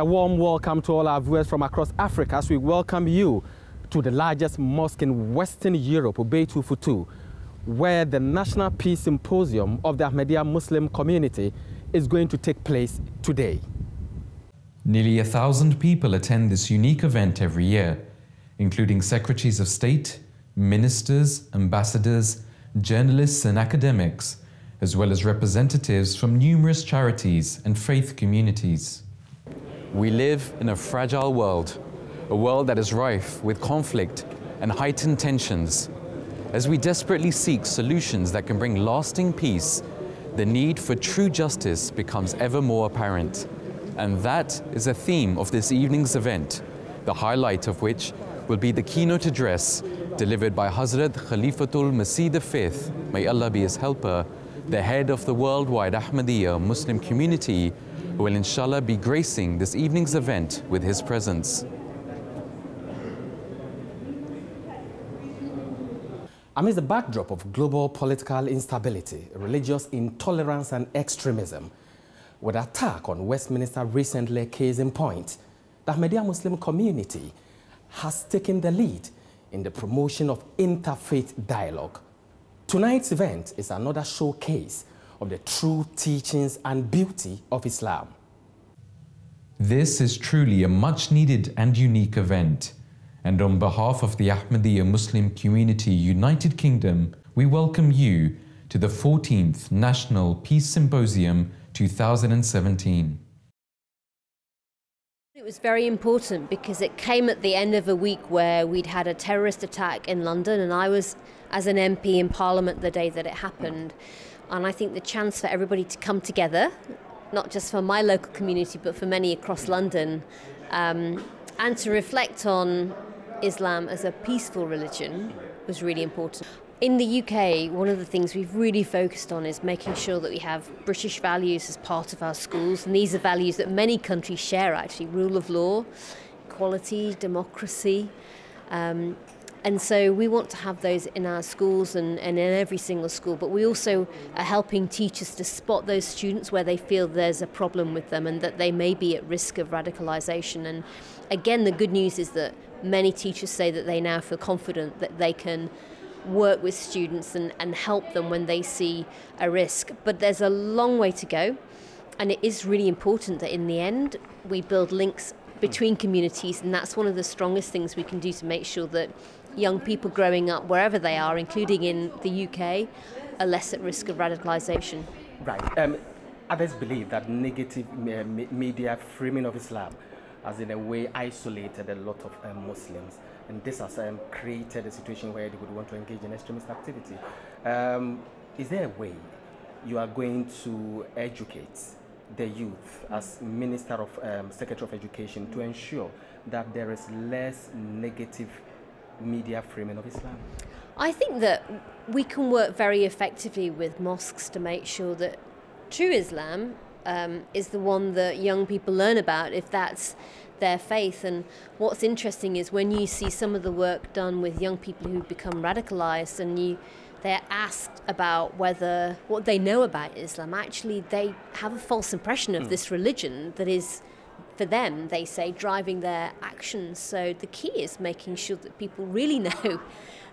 A warm welcome to all our viewers from across Africa as we welcome you to the largest mosque in Western Europe, Baitul Futuh, where the National Peace Symposium of the Ahmadiyya Muslim community is going to take place today. Nearly a thousand people attend this unique event every year, including secretaries of state, ministers, ambassadors, journalists, and academics, as well as representatives from numerous charities and faith communities. We live in a fragile world, a world that is rife with conflict and heightened tensions. As we desperately seek solutions that can bring lasting peace, the need for true justice becomes ever more apparent. And that is a theme of this evening's event, the highlight of which will be the keynote address delivered by Hazrat Khalifatul Masih V, may Allah be his helper, the head of the worldwide Ahmadiyya Muslim community who will inshallah be gracing this evening's event with his presence. Amidst the backdrop of global political instability, religious intolerance and extremism, with attack on Westminster recently case in point, the Ahmadiyya Muslim community has taken the lead in the promotion of interfaith dialogue. Tonight's event is another showcase of the true teachings and beauty of Islam. This is truly a much needed and unique event. And on behalf of the Ahmadiyya Muslim Community United Kingdom, we welcome you to the 14th National Peace Symposium 2017. It was very important because it came at the end of a week where we'd had a terrorist attack in London, and I was, as an MP in Parliament, the day that it happened. And I think the chance for everybody to come together, not just for my local community, but for many across London, um, and to reflect on Islam as a peaceful religion was really important. In the UK, one of the things we've really focused on is making sure that we have British values as part of our schools, and these are values that many countries share actually rule of law, equality, democracy. Um, and so we want to have those in our schools and, and in every single school, but we also are helping teachers to spot those students where they feel there's a problem with them and that they may be at risk of radicalisation. And again, the good news is that many teachers say that they now feel confident that they can work with students and, and help them when they see a risk. But there's a long way to go, and it is really important that in the end we build links between communities, and that's one of the strongest things we can do to make sure that young people growing up wherever they are, including in the UK, are less at risk of radicalisation. Right. Um, others believe that negative media framing of Islam has in a way isolated a lot of um, Muslims and this has um, created a situation where they would want to engage in extremist activity. Um, is there a way you are going to educate the youth as Minister of um, Secretary of Education to ensure that there is less negative media framing of Islam? I think that we can work very effectively with mosques to make sure that true Islam um, is the one that young people learn about if that's their faith. And what's interesting is when you see some of the work done with young people who become radicalized and you they're asked about whether what they know about Islam actually they have a false impression of mm. this religion that is for them they say driving their actions so the key is making sure that people really know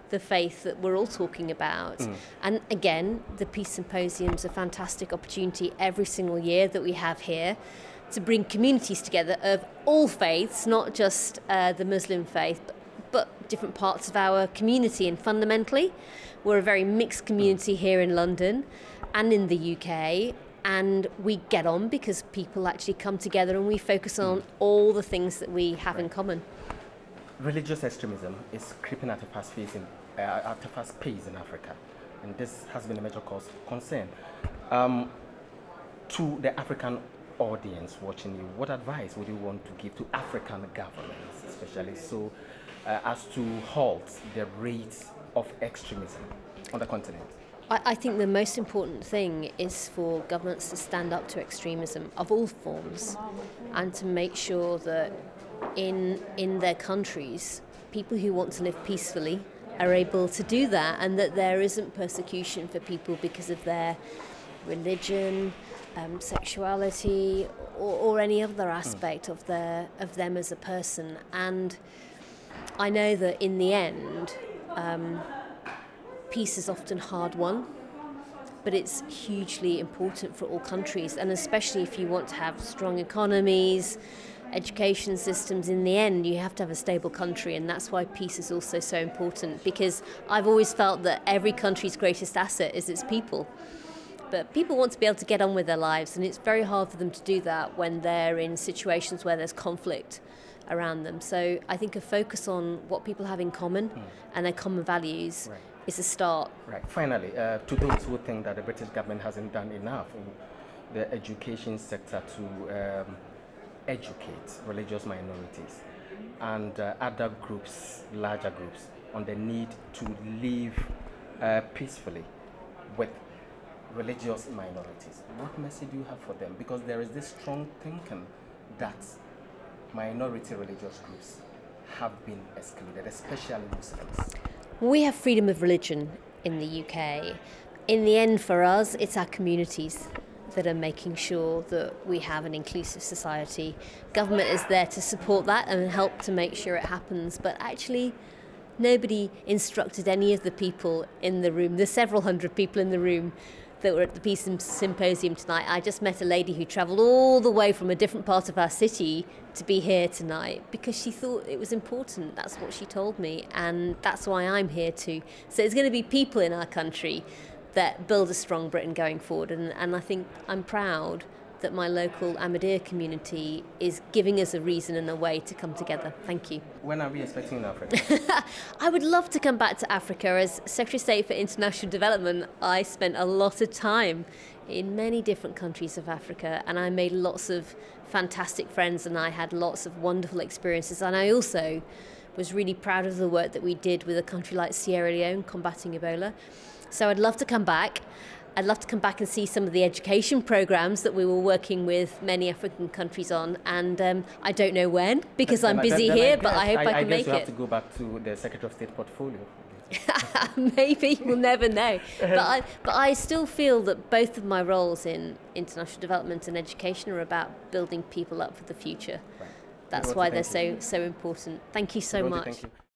the faith that we're all talking about. Mm. And again, the Peace Symposium is a fantastic opportunity every single year that we have here to bring communities together of all faiths, not just uh, the Muslim faith, but, but different parts of our community. And fundamentally, we're a very mixed community here in London and in the UK. And we get on because people actually come together and we focus on all the things that we have in common. Religious extremism is creeping at a fast pace in, uh, at a fast pace in Africa, and this has been a major cause of concern. Um, to the African audience watching you, what advice would you want to give to African governments, especially so uh, as to halt the rate of extremism on the continent? I, I think the most important thing is for governments to stand up to extremism of all forms and to make sure that in, in their countries, people who want to live peacefully are able to do that and that there isn't persecution for people because of their religion, um, sexuality or, or, any other aspect mm. of their of them as a person. And I know that in the end, um, peace is often hard won but it's hugely important for all countries, and especially if you want to have strong economies, education systems. In the end, you have to have a stable country, and that's why peace is also so important. Because I've always felt that every country's greatest asset is its people. But people want to be able to get on with their lives, and it's very hard for them to do that when they're in situations where there's conflict around them. So I think a focus on what people have in common mm. and their common values right is a start. Right. Finally, uh, to those who think that the British government hasn't done enough in the education sector to um, educate religious minorities and uh, other groups, larger groups, on the need to live uh, peacefully with religious minorities. What message do you have for them? Because there is this strong thinking that minority religious groups have been excluded, especially Muslims. We have freedom of religion in the UK. In the end, for us, it's our communities that are making sure that we have an inclusive society. Government is there to support that and help to make sure it happens, but actually, nobody instructed any of the people in the room. There's several hundred people in the room that were at the Peace Symposium tonight. I just met a lady who travelled all the way from a different part of our city to be here tonight because she thought it was important. That's what she told me, and that's why I'm here too. So there's going to be people in our country that build a strong Britain going forward, and, and I think I'm proud that my local Ahmadiyya community is giving us a reason and a way to come together. Thank you. When are we expecting Africa? I would love to come back to Africa. As Secretary of State for International Development, I spent a lot of time in many different countries of Africa and I made lots of fantastic friends and I had lots of wonderful experiences. And I also was really proud of the work that we did with a country like Sierra Leone combating Ebola. So I'd love to come back. I'd love to come back and see some of the education programs that we were working with many African countries on, and um, I don't know when because I'm busy here, I but I hope I, I can I make it. I guess you have to go back to the Secretary of State portfolio. Maybe we'll never know, but I but I still feel that both of my roles in international development and education are about building people up for the future. Right. That's why they're so so important. Thank you so much.